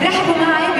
رحبوا معي.